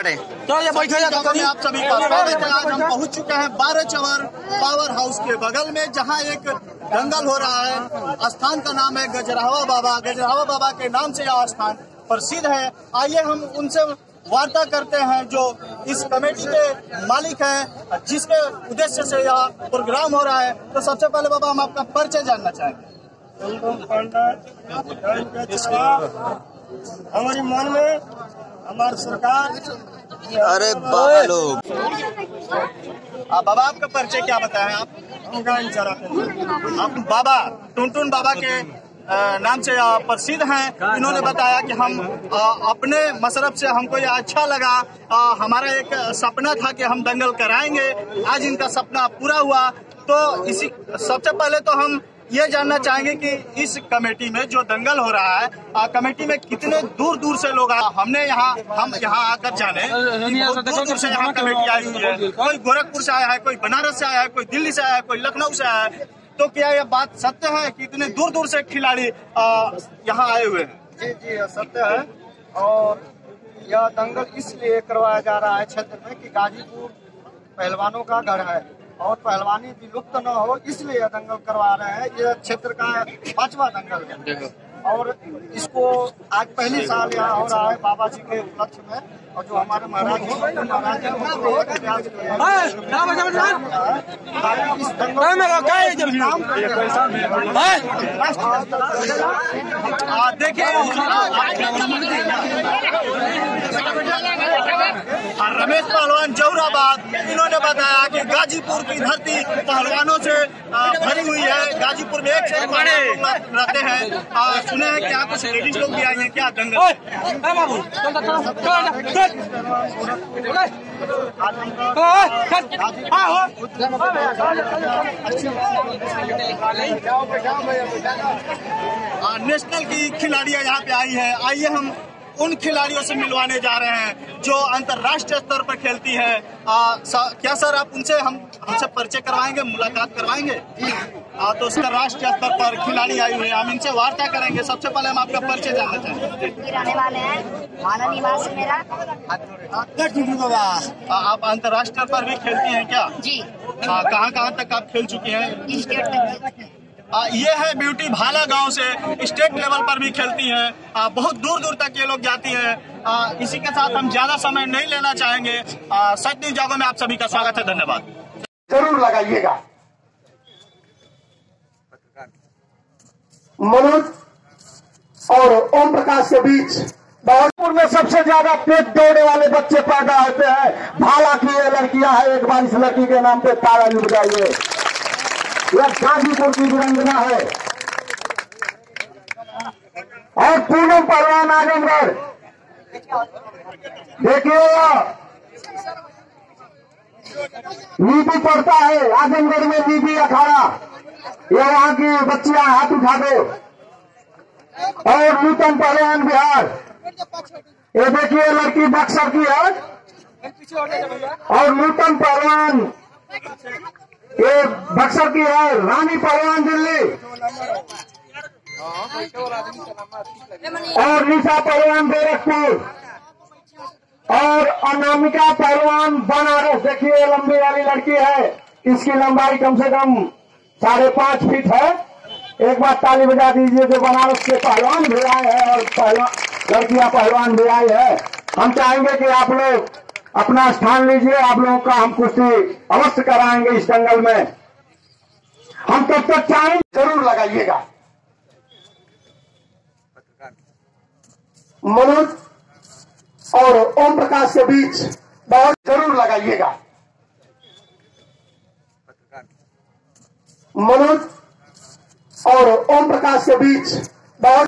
तो ये बैठो जगह आप सभी का स्वागत है आज हम पहुँच चुके हैं बारह चवर पावर हाउस के बगल में जहाँ एक दंगल हो रहा है। स्थान का नाम है गजरावा बाबा। गजरावा बाबा के नाम से यह स्थान प्रसिद्ध है। आइए हम उनसे वार्ता करते हैं जो इस कमेटी के मालिक है जिसके उद्देश्य से यह प्रोग्राम हो रहा है। तो सबसे पहले बाबा हम आपका परिचय जानना चाहेंगे। हमारी मन में हमारी सरकार अरे बाबा लोग बाबा आपका परिचय क्या बताएँ? आप आप बाबा टुनटुन बाबा के नाम से प्रसिद्ध हैं। इन्होंने बताया कि हम अपने मशरफ से हमको ये अच्छा लगा। हमारा एक सपना था कि हम दंगल कराएँगे। आज इनका सपना पूरा हुआ। तो इसी सबसे पहले तो हम ये जानना चाहेंगे कि इस कमेटी में जो दंगल हो रहा है अ, कमेटी में कितने दूर दूर से लोग आए हमने यहाँ हम यहाँ आकर जाने। दूर दूर से यहाँ कमेटी आई हुई है। कोई गोरखपुर से आया है कोई बनारस से आया है कोई दिल्ली से आया है कोई लखनऊ से आया है। तो क्या यह बात सत्य है कि इतने दूर दूर से खिलाड़ी यहाँ आए हुए हैं? जी जी सत्य है। और यह दंगल इसलिए करवाया जा रहा है क्षेत्र में कि गाजीपुर पहलवानों का गढ़ है। और पहलवानी विलुप्त न हो इसलिए दंगल करवा रहे हैं। यह क्षेत्र का पांचवा दंगल है। और इसको आज पहली साल यहाँ हो रहा है बाबा जी के उपलक्ष्य में। और जो हमारे महाराज हैं, महाराज है। देखिए रमेश पहलवान जौराबाद इन्होंने बताया कि गाजीपुर की धरती पहलवानों से भरी हुई है। गाजीपुर में एक से रहते हैं। सुने हैं कि कुछ लेडीज़ लोग भी आई हैं क्या दंगल? नेशनल की खिलाड़ियाँ यहाँ पे आई है आइए हम उन खिलाड़ियों से मिलवाने जा रहे हैं जो अंतर्राष्ट्रीय स्तर पर खेलती है। आ, स- क्या सर आप उनसे हम हमसे परिचय करवाएँगे मुलाकात करवाएँगे? आ, तो उसका राष्ट्रीय स्तर पर खिलाड़ी आई हुई है। हम इनसे वार्ता करेंगे। सबसे पहले हम आपका परिचय जानना चाहेंगे। रहने वाले हैं माना निवास है मेरा। आ, आप अंतर्राष्ट्रीय पर भी खेलती हैं क्या? जी। कहाँ कहाँ तक आप खेल चुकी हैं? स्टेट तक। आ, ये है ब्यूटी भाला गाँव से स्टेट लेवल पर भी खेलती हैं। बहुत दूर दूर तक ये लोग जाती हैं। इसी के साथ हम ज़्यादा समय नहीं लेना चाहेंगे। सच न्यूज़ जागो में आप सभी का स्वागत है, धन्यवाद। ज़रूर लगाइएगा। मनोज और ओम प्रकाश के बीच भरतपुर में सबसे ज़्यादा पेट दौड़ने वाले बच्चे पैदा होते हैं। भाला की ये लड़कियाँ हैं, एक बार इस लड़की के नाम पे तारा भी बजाइए यह गाजीपुर की वीरंगना है। और पूनम पहलवान आजमगढ़ देखिए नीति पड़ता है, आजमगढ़ में नीति अखाड़ा ये वहाँ की बच्चियाँ हाथ उठा दो। और नूतन पहलवान बिहार। ये देखिए, लड़की बक्सर की है। और नूतन पहलवान। ये बक्सर की है, रानी पहलवान दिल्ली। और निशा पहलवान गोरखपुर। और अनामिका पहलवान बनारस, देखिए लंबी वाली लड़की है। इसकी लंबाई कम से कम साढ़े पाँच फीट है। एक बार ताली बजा दीजिए जो बनारस के पहलवान भी आए हैं और पहलवान लड़कियाँ पहलवान भी आई है। हम चाहेंगे कि आप लोग अपना स्थान लीजिए, आप लोगों का हम कुश्ती अवश्य कराएँगे इस दंगल में। हम तब तक चाहेंगे ज़रूर लगाइएगा। मनोज और ओम प्रकाश के बीच बहुत ज़रूर लगाइएगा। मनोज और ओम प्रकाश के बीच बहुत